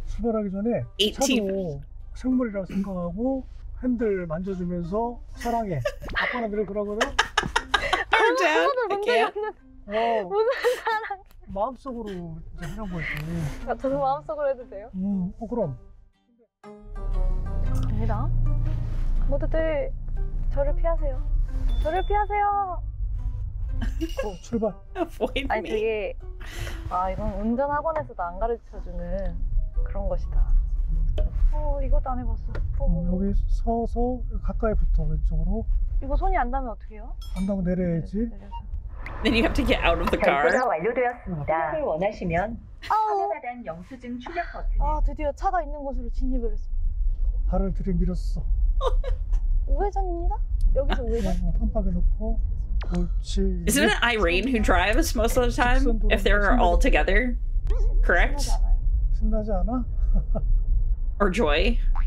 출발하기 전에 18. 차도 생물이라고 생각하고 핸들 만져주면서 사랑해. 아빠는 늘 그러거든. Our dad. I can't. 어, 무슨 사랑? 마음속으로 이제 하는 거지. 저도 마음속으로 해도 돼요? 음, 어, 그럼. 갑니다. 모두들 저를 피하세요. 저를 피하세요. 어, 출발. <laughs> Avoid 아니. 되게 아 이건 운전 학원에서도 안 가르쳐주는 그런 것이다. 어 이것도 안 해봤어. 어, 음, 여기 서서 가까이 붙어 왼쪽으로. 이거 손이 안 닿으면 어떡해요? 안다고 내려야지. 내려서. Then you have to get out of the car. 결제가 완료되었습니다. 을 원하시면 화면에 대한 영수증 출력 버튼을 아 드디어 차가 있는 곳으로 진입을 했습니다. 발을 들이밀었어. 우회전입니다. 여기서 우회전. 어, 깜빡이 놓고. 옳지. Isn't it Irene who drives most of the time if they're all together? Correct? 신나지 않아요? 신나지 않아? Or Joy? I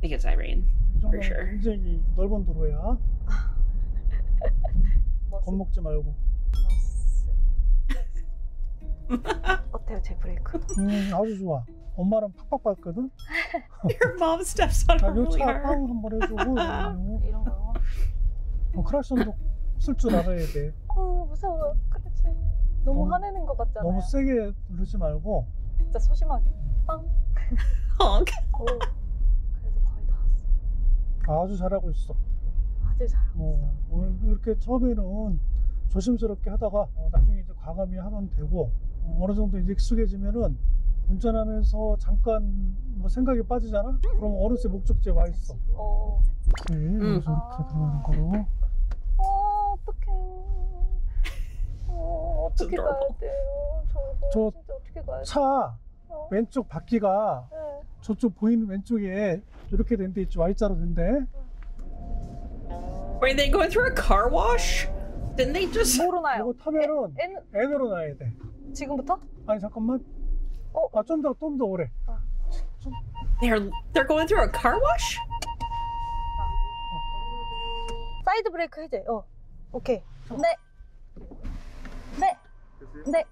think it's Irene. 이 정도면 sure. 굉장히 넓은 도로야. 머스. 겁먹지 말고. 머스. 어때요 제 브레이크? 음, 아주 좋아. 엄마랑 팍팍 밟거든. <laughs> Your mom steps on 자, her really hard. 빵 한번 해주고. 이러고. <laughs> 이런 거. 어, 크락션도 쓸 줄 알아야 돼. 어 무서워. 그렇지. 너무 너무- 화내는 것 같잖아요. 너무 세게 누르지 말고. 진짜 소심하게. 빵. Honk. 오. 그래도 거의 다 왔어요. 아주 잘하고 있어. 아주 잘하고 있어. 어, 오늘 이렇게 처음에는 조심스럽게 하다가 어, 나중에 이제 과감히 하면 되고 어, 어느 정도 이제 익숙해지면은 운전하면서 잠깐 뭐 생각이 빠지잖아? 그럼 어느새 목적지에 와 있어. 어. 그치? 그래서 아. 이렇게 들어가는 거로. 어, 어떡해. 어, 어떻게 가야. 돼요? 저거 저 진짜 어떻게 가야 돼? 차 어? 왼쪽 바퀴가 네. 저쪽 보이는 왼쪽에 이렇게 된 데 있지 Y자로 된대. Were they going through a car wash? Didn't they just? 모르나요? 이거 타면은 N N으로 놔야 돼. 지금부터? 아니 잠깐만. 어? 아 좀 더 좀 더 오래. They're they're going through a car wash? 사이드 브레이크 해제. 어. 오케이. 네. 네. 네.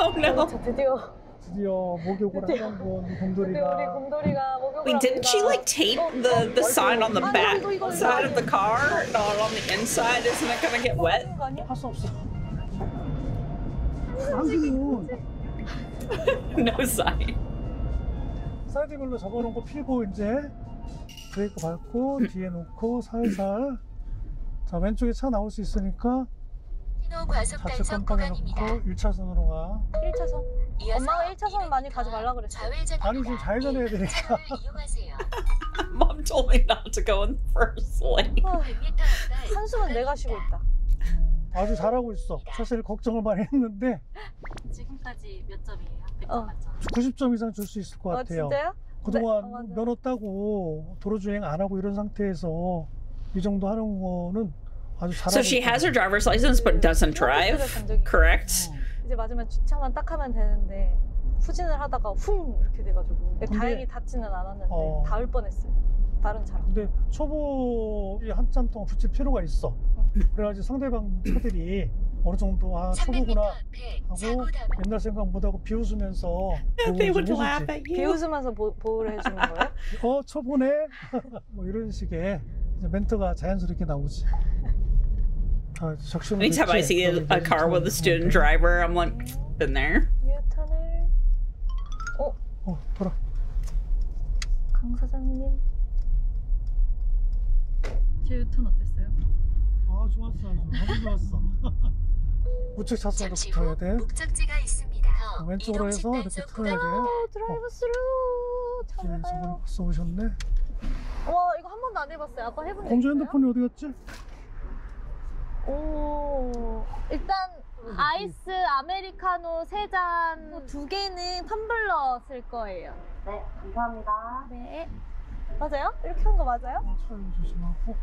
Oh no. 저 드디어 드디어 목욕을 드디어. 하는 건 드디어 우리 곰돌이가 곰돌이가 목욕을 Wait, didn't she like tape the the sign on the Oh, back 이거, 이거, 이거. side of the car, not on the inside? Isn't it gonna get wet? 거 아니야? 할 수 없어. 당신은 No sign. 사이드별로 접어놓은 거 피고 이제 브레이크 밟고 뒤에 놓고 살살 자 왼쪽에 차 나올 수 있으니까 신호 과속 좌측 단속 깜빡여놓고 구간입니다. 1차선으로 가 1차선. 이어서 엄마가 1차선은 많이 200m 가지 말라 그랬어. 좌회전입니다. 아니 지금 좌회전 해야 되니까 차로를 이용하세요. <laughs> Mom told me not to go in the first lane. 100m 앞발 한숨은 내가 쉬고 있다. 음, 아주 잘하고 있어 사실 걱정을 많이 했는데 <laughs> 지금까지 몇 점이에요? 몇 어. 점 만점? 90점 이상 줄 수 있을 것아 같아요 진짜요? 그동안 네, 어, 맞아요. 면허 따고 도로주행 안 하고 이런 상태에서 이 정도 하는 거는 아주 잘하고 So she has her driver's license but doesn't drive. 간 적이 Correct. 어. 이제 맞으면 주차만 딱 하면 되는데 후진을 하다가 쿵 이렇게 돼가지고 근데 근데- 다행히 닿지는 않았는데 어. 닿을 뻔했어요 다른 차랑 근데 초보이 한참 동안 붙일 필요가 있어. 그래가지고 상대방 차들이 어느 정도 아 300m 초보구나 하고 옛날 생각 못하고 비웃으면서 They 보호를 would 좀 laugh 해주지. at you. 비웃으면서 보, 보호를 해주는 거예요? <laughs> 어 초보네 <laughs> 뭐 이런 식의 이제 멘트가 자연스럽게 나오지. 아, Anytime I see a, 거기 a car with a 좀- student driver, I'm like, been there. 뉴턴을 어 돌아. 강 사장님 제 유턴 어땠어요? 아 좋았어 아주 아주 좋았어. <laughs> 우측 차선으로 잠시 붙어야 후 돼. 목적지가 있습니다. 더 왼쪽으로 해서 이렇게 틀어야 돼. 구간입니다. 오 드라이브 스루 네, 잘 저걸 가요 벌써 오셨네. 와 이거 한 번도 안 해봤어요 아빠 해본 적 공주 있어요? 핸드폰이 어디 갔지? 오 일단 아이스 아메리카노 세잔 두 개는 텀블러 쓸 거예요 네, 감사합니다. 네 맞아요? 이렇게 한 거 맞아요? 어, 차량 조심하고.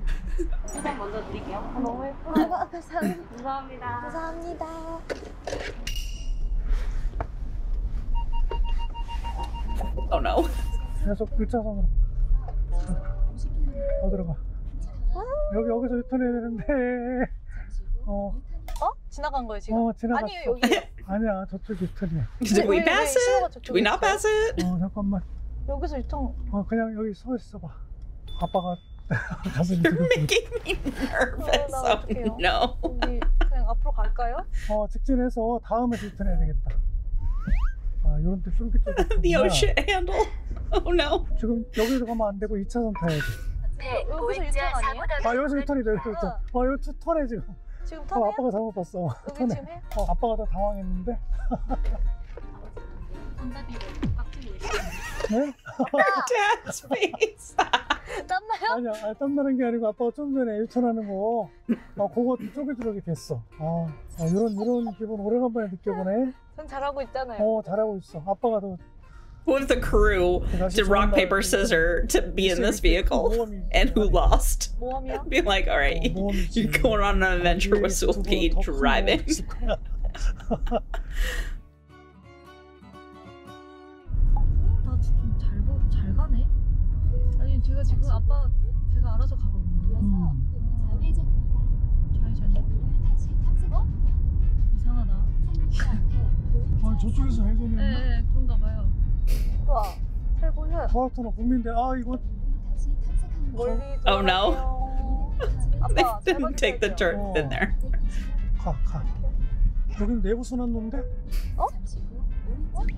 수정 먼저 드릴게요. 너무 예뻐요 <laughs> 감사합니다 감사합니다. 감사합니다 Oh no. 계속 1차선으로 더 들어가 여기 여기서 유턴해야 되는데 어, 어? 지나간 거예요 지금? 어 지나갔어 아니에요 여기 아니야 저쪽 유턴이야 Did we 왜- pass it? Did we not pass it? 어 잠깐만 여기서 유통 어 그냥 여기 서 있어 봐 아빠가 가슴이 You're making me nervous. 나 Oh no. 우리 그냥 앞으로 갈까요? 어 직진해서 다음에 유턴해야 되겠다 아 이런 데 쫄깃쫄깃 The ocean handle. Oh no. 지금 여기서 가면 안 되고 2차선 타야지 네, 여기서 유턴 아니에요? 아 여기서 유턴이 돼 여기서 유턴 어 여기 유, 턴해 지금 지금 어 타네요? 아빠가 잘못 봤어 여기 턴해 지금 해? 어 아빠가 더 당황했는데 있어요. 네? Dad's face. 땀나요? 아니야, 아니, 땀나는 게 아니고 아빠가 좀 전에 유턴하는 거, 아, 그거 쫄깃쫄깃 됐어. 아, 아, 이런, 이런 기분 오래간만에 느껴보네. 전 잘하고 있잖아요 어, 잘하고 있어. 아빠가 더. What if the crew 다시 did 좋은 rock, 날 paper, scissors to be in this vehicle? 모험이 And who lost? 모험이요? <laughs> Be like, all right, 어, 모험이지. you're going on an adventure with 뒤에 Sulky 두고 더 큰 driving. <laughs> 지금 아빠 제가 알아서 가거든요. 음. 어? 이상하다. 300m 앞에 보행자 아, 저쪽에서 네, 해전이었나? 네 그런가 봐요. 와, 잘 보여요. 포학토는 국민대, 아, 이거. 멀리 Oh, no. 돌아가세요. They <laughs> 아빠, 잘 didn't take the turn in there. 가, 가. 여긴 내부 순환로인데?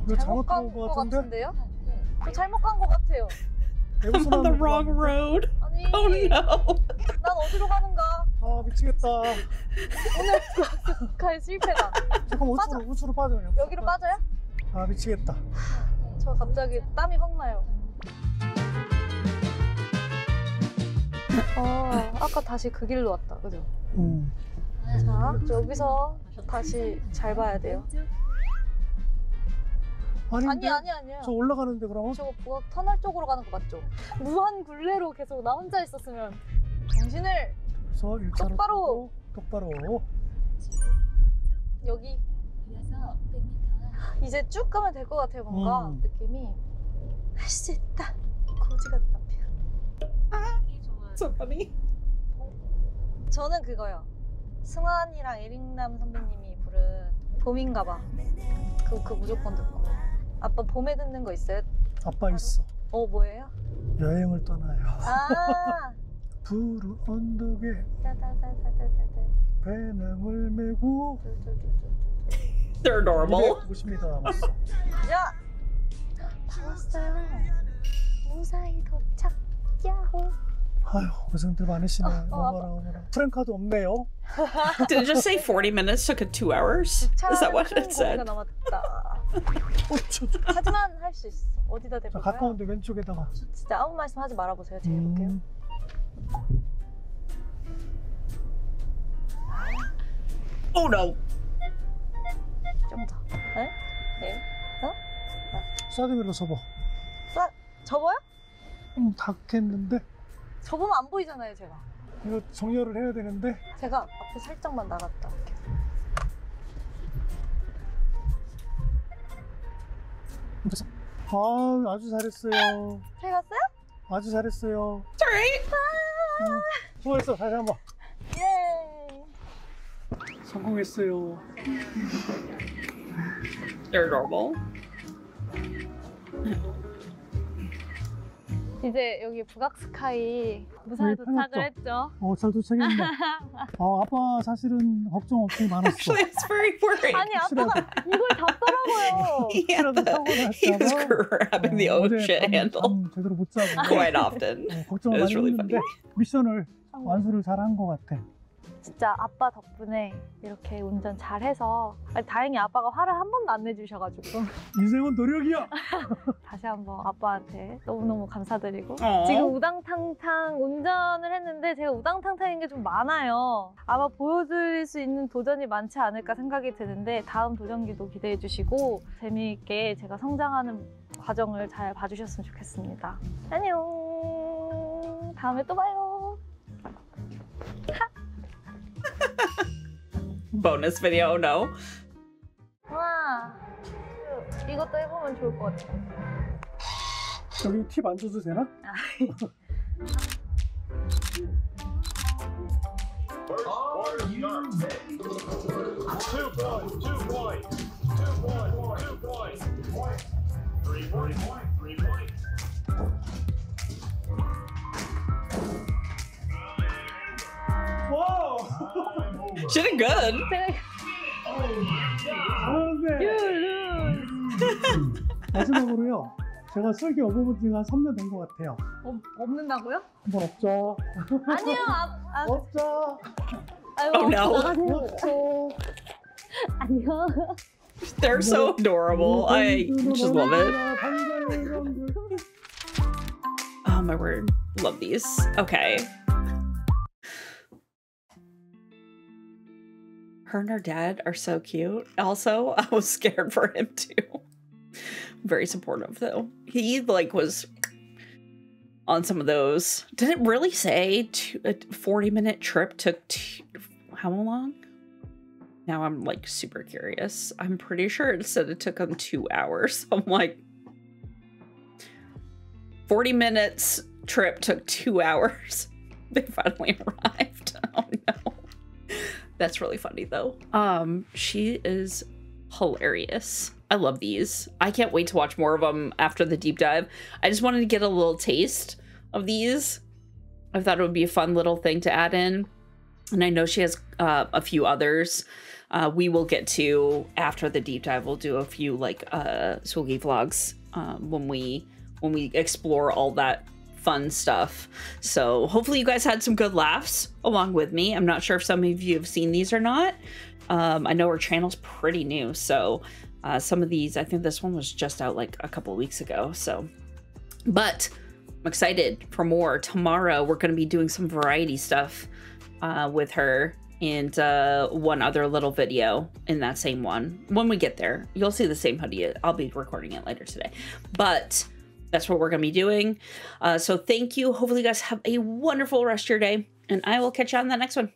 이거 잘못 잘못 간 같은데? 같은데요? 앞에 저 잘못 간거 같아요. I'm on the wrong road. 아니, Oh no. 난 어디로 가는가? 아, 미치겠다. 오늘 <laughs> 가에 실패다. 잠깐 우측으로, 우측으로 빠져. 그냥. 여기로 빠져요? 아, 미치겠다. 저 갑자기 땀이 확 나요. 아, 아까 다시 그 길로 왔다. 그죠? 음. 자, 여기서 다시 잘 봐야 돼요. 아닌데? 아니, 아니, 아니에요. 저 올라가는데 그러면? 저거 부엌 터널 쪽으로 가는 거 맞죠? 무한 굴레로 계속 나 혼자 있었으면 정신을 그래서 1차로 똑바로. 똑바로 여기 이어서 100m 이제 쭉 가면 될 것 같아요 뭔가 음. 느낌이 할 수 있다 거지 같다 이 좋아요. So funny. 저는 그거요 승환이랑 에릭남 선배님이 부른 봄인가봐 그, 그 무조건 듣고 아빠 봄에 듣는 거 있어요? 아빠 있어 어 뭐예요? 여행을 떠나요 아 <laughs> 푸른 언덕에 따다다다다다다 배낭을 메고. They're adorable. 250m 남았어 야 왔어요. 무사히 도착. 야호. 아휴 고생들 많으시네. 어, 어, 어머나 어머나. 프랭카드 없네요. Did it just say 40 minutes took it two hours? Is that what it 거리가 said? 남았다. 어쩌. <laughs> 하지만 할 수 있어. 어디다 자, 대볼까요? 가까운데 왼쪽에다가. 진짜 아무 말씀 하지 말아보세요. 제가 해볼게요. 음, Oh no. 좀 더. 네? 네. 사드밀로 서봐. 접어요? 음, 닿겠는데 접으면 안 보이잖아요, 제가. 이거 정렬을 해야 되는데. 제가 앞에 살짝만 나갔다 올게요. 그래서 아 아주 잘했어요. 잘 갔어요? 아주 잘했어요. Alright. 음, 수고했어. 다시 한번. 예. 성공했어요. Adorable. 이제 여기 북악스카이 무사히 네, 도착을? 했죠. 어, 잘 도착했네. <laughs> 어, 아빠 사실은 걱정 없이 <laughs> 많았어. Actually, it's very worried. 아니 아빠가 이걸 잡더라고요. he, had 혹시라도 the, 사고 he was 날까봐 grabbing the 어, 밤- handle 밤 제대로 못 자고 <laughs> quite often. 어, 걱정을 It 많이 really 했는데 미션을 완수를 잘 한 것 같아. 진짜 아빠 덕분에 이렇게 운전 잘해서 아니, 다행히 아빠가 화를 한 번도 안 내주셔가지고 인생은 노력이야. 한번 아빠한테 너무너무 감사드리고 Aw. 지금 우당탕탕 운전을 했는데 제가 우당탕탕인 게 좀 많아요. 아마 보여드릴 수 있는 도전이 많지 않을까 생각이 드는데 다음 도전기도 기대해 주시고 재미있게 제가 성장하는 과정을 잘 봐주셨으면 좋겠습니다. 안녕. 다음에 또 봐요. <laughs> Bonus video, no. 와, 이것도 해보면 좋을 것 같아요. 여기 팁안 줘도 되나? 와우! She did good. 잘하는데 마지막으로요. 제가 설계 어버버 지가 한 3년 된 것 같아요. 어, 없는다고요? 한번 없죠. 아니요. 아, 아, 없죠. 아유, Oh, no. 나가세요. 없죠. 안녕. They're so adorable. I just love it. it. Oh my word. Love these. Okay. Her and her dad are so cute. Also, <laughs> I was scared for him too. Very supportive though. He like was on some of those. Did it really say two, a 40 minute trip took two, how long? Now I'm like super curious. I'm pretty sure it said it took him two hours. <laughs> I'm like, 40 minutes trip took two hours. <laughs> They finally arrived. <laughs> Oh no. That's really funny though. Um, she is hilarious. I love these. I can't wait to watch more of them after the deep dive. I just wanted to get a little taste of these. I thought it would be a fun little thing to add in. And I know she has uh, a few others. Uh, we will get to after the deep dive. We'll do a few like uh, Swoogie vlogs um, when we when we explore all that fun stuff. So hopefully you guys had some good laughs along with me. I'm not sure if some of you have seen these or not. Um, I know our channel's pretty new, so uh, some of these, I think this one was just out like a couple weeks ago. So, but I'm excited for more. Tomorrow we're going to be doing some variety stuff uh, with her and uh, one other little video in that same one. When we get there, you'll see the same hoodie. I'll be recording it later today, but that's what we're going to be doing. Uh, so thank you. Hopefully, you guys have a wonderful rest of your day, and I will catch you on the next one.